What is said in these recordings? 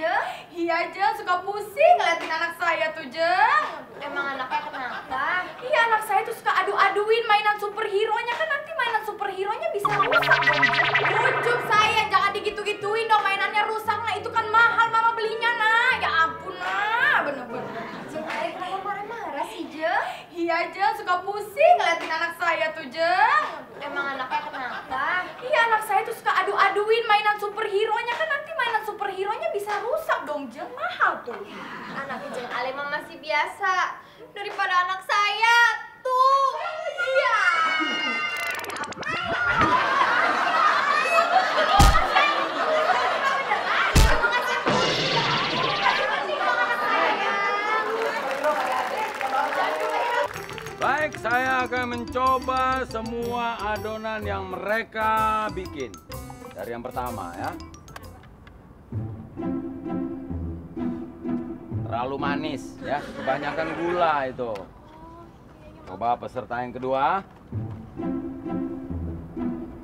Jeng? Iya Jeng, suka pusing ngeliatin anak saya tuh Jeng. Emang anaknya kenapa? Iya anak saya tuh suka adu-aduin mainan superhero-nya kan nanti mainan superhero-nya bisa rusak dong. Ucup saya, jangan digitu-gituin dong mainannya rusak nah itu kan mahal mama belinya nah. Ya ampun nah, bener-bener. Jeng kenapa marah-marah sih Jeng? Iya Jeng, suka pusing ngeliatin anak saya tuh Jeng. Emang anaknya kenapa? Iya anak saya tuh suka adu-aduin mainan superhero-nya kan nanti superhero-nya bisa rusak dong Jeng, mahal tuh. Anaknya Jeng Ale mah masih biasa daripada anak saya tuh. Iya. Baik, saya akan mencoba semua adonan yang mereka bikin. Dari yang pertama ya. Terlalu manis ya, kebanyakan gula itu. Coba peserta yang kedua.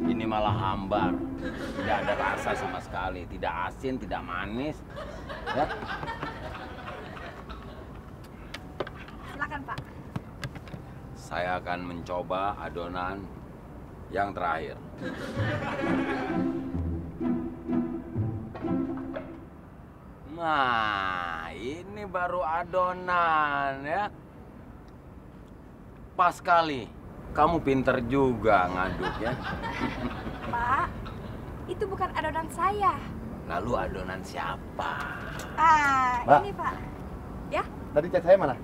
Ini malah hambar. Tidak ada rasa sama sekali, tidak asin, tidak manis. Ya. Silakan Pak. Saya akan mencoba adonan yang terakhir. Nah, baru adonan ya. Pas sekali. Kamu pinter juga ngaduk ya. Pak, itu bukan adonan saya. Lalu adonan siapa? Ah, Mbak. ini Pak. Ya, Tadi chat saya mana?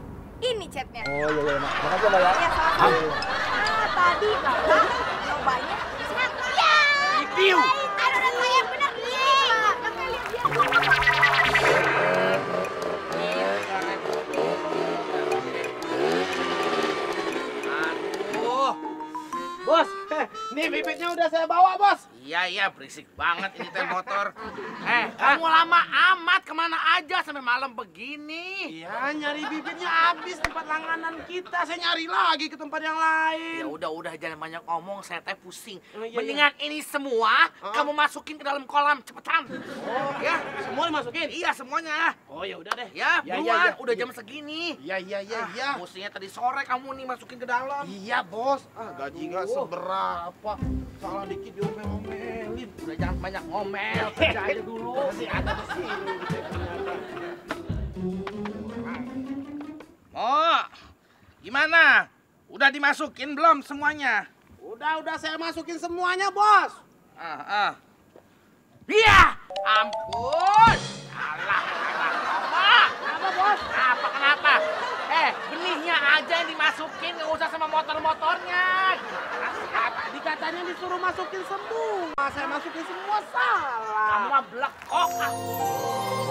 ini catnya. Oh iya iya, Mak. Makasih Mbak ya. Ya, sama-sama. Ah, tadi Bapak nyobanya. Ya! Piu. Nih bibitnya udah saya bawa, Bos. iya iya berisik banget ini teh motor. Eh, kamu lama amat ke mana aja sampai malam begini? Iya, nyari bibitnya habis tempat langganan kita. Saya nyari lagi ke tempat yang lain. Ya udah udah jangan banyak ngomong, saya teh pusing. Oh, iya, Mendingan ini semua kamu masukin ke dalam kolam cepetan. Oh, Ya, semua dimasukin? iya semuanya. Oh, ya udah deh. Ya, Ya, ya, ya. udah jam segini. Iya, iya, iya, Ah, iya. Mestinya tadi sore kamu nih masukin ke dalam. Iya, Bos. Ah, gaji nggak Aduh. seberapa. Salah dikit diomel-omelin. Udah jangan banyak ngomel, kerja aja dulu. Masih ada di sini. Oh, gimana? Udah dimasukin belum semuanya? Udah, udah saya masukin semuanya, Bos. Ah, ah. Iya, ampun. Alah. Apa? Kenapa, Bos? Apa kenapa? Eh, benihnya aja yang dimasukin, nggak usah sama motor-motornya. Gimana sih? Ah, tadi katanya disuruh masukin semua. Saya masukin semua salah. Kamu mah blek kok. ah.